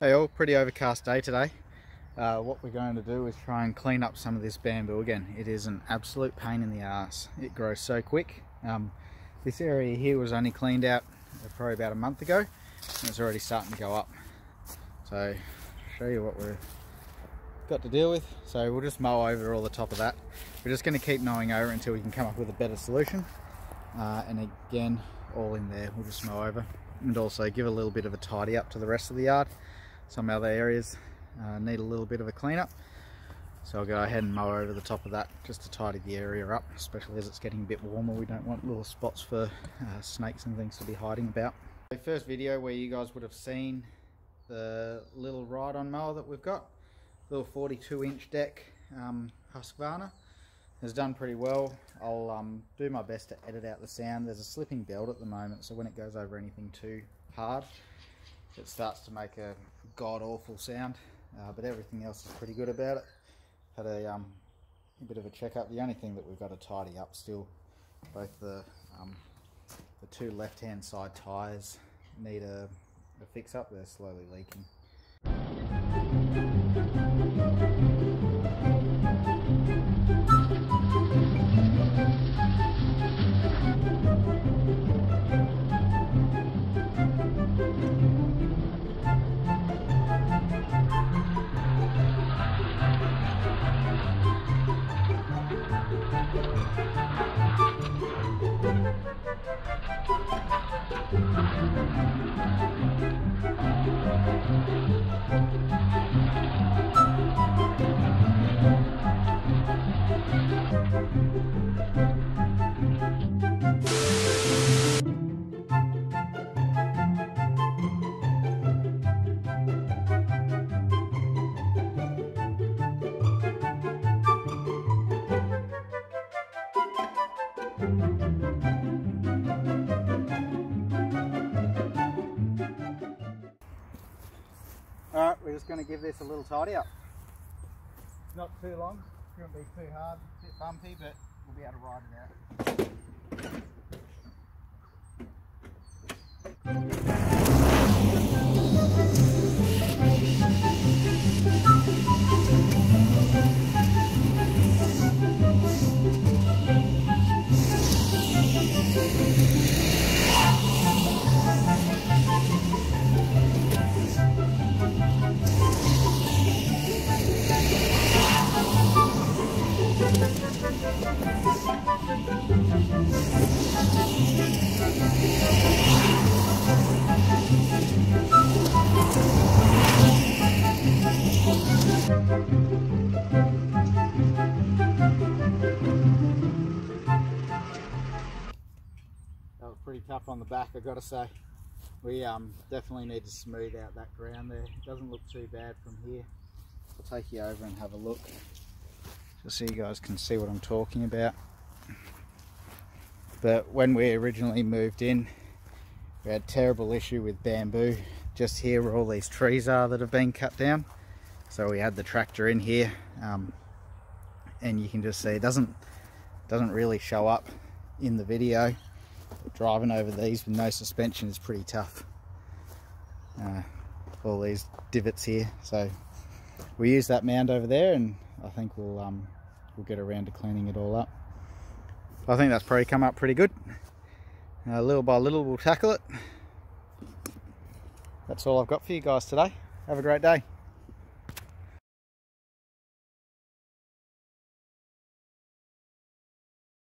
Hey all, pretty overcast day today. Uh, what we're going to do is try and clean up some of this bamboo again. It is an absolute pain in the ass. It grows so quick. Um, this area here was only cleaned out probably about a month ago and it's already starting to go up. So show you what we've got to deal with. So we'll just mow over all the top of that. We're just going to keep mowing over until we can come up with a better solution. Uh, and again, all in there, we'll just mow over and also give a little bit of a tidy up to the rest of the yard. Some other areas uh, need a little bit of a cleanup. So I'll go ahead and mow over the top of that just to tidy the area up, especially as it's getting a bit warmer. We don't want little spots for uh, snakes and things to be hiding about. The first video where you guys would have seen the little ride-on mower that we've got, little 42 inch deck um, Husqvarna has done pretty well. I'll um, do my best to edit out the sound. There's a slipping belt at the moment, so when it goes over anything too hard, it starts to make a god-awful sound. Uh, but everything else is pretty good about it. Had a, um, a, bit of a checkup. The only thing that we've got to tidy up still, both the um, the two left-hand side tyres need a, a fix up. They're slowly leaking. We're just going to give this a little tidy up. Not too long, shouldn't be too hard, a bit bumpy, but we'll be able to ride it out. That was pretty tough on the back, I've got to say. We um, definitely need to smooth out that ground there. It doesn't look too bad from here. I'll take you over and have a look, just so you guys can see what I'm talking about. But when we originally moved in, we had terrible issue with bamboo. Just here where all these trees are that have been cut down. So we had the tractor in here, um, and you can just see it doesn't doesn't really show up in the video driving over these with no suspension is pretty tough. Uh, all these divots here. So we use that mound over there and I think we'll um, we'll get around to cleaning it all up. I think that's probably come up pretty good. Uh, little by little we'll tackle it. That's all I've got for you guys today. Have a great day.